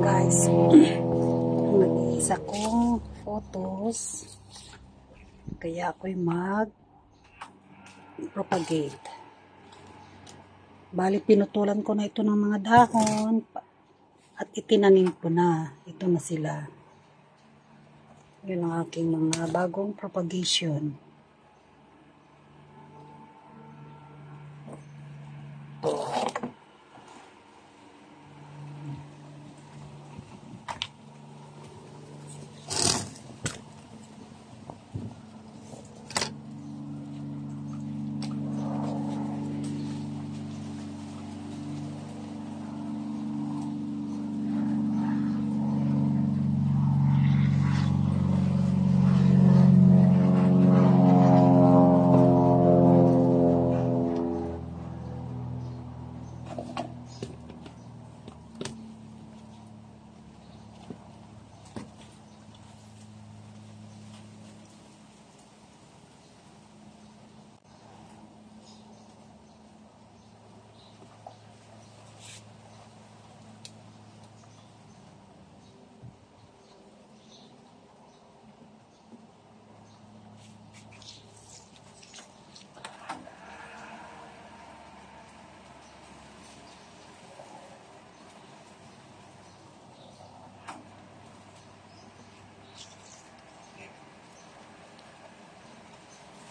guys. Ang nag-iisa kong photos. Kaya ako'y mag propagate. Bali, pinutulan ko na ito ng mga dahon at itinanim ko na. Ito na sila. Yun ang aking mga bagong propagation.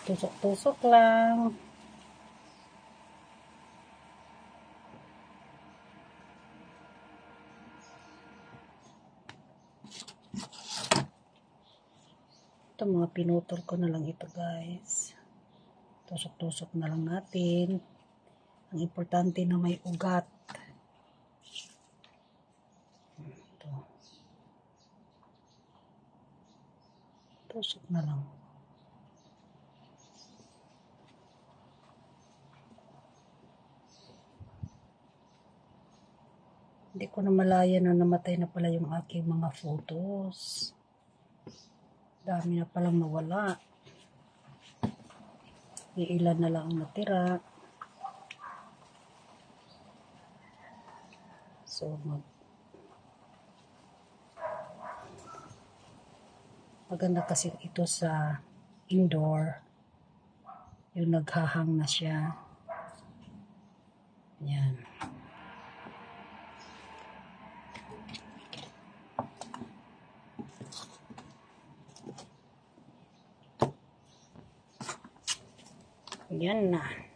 Tusok-tusok lang. Ito mga pinutol ko na lang ito guys. Tusok-tusok na lang natin. Ang importante na may ugat. Ito. Tusok na lang. Hindi ko na malaya na namatay na pala yung aking mga photos. Dami na palang nawala. Iilan na lang ang natira. So, mag maganda kasi ito sa indoor. Yung naghahang na siya. Yan. Yan na.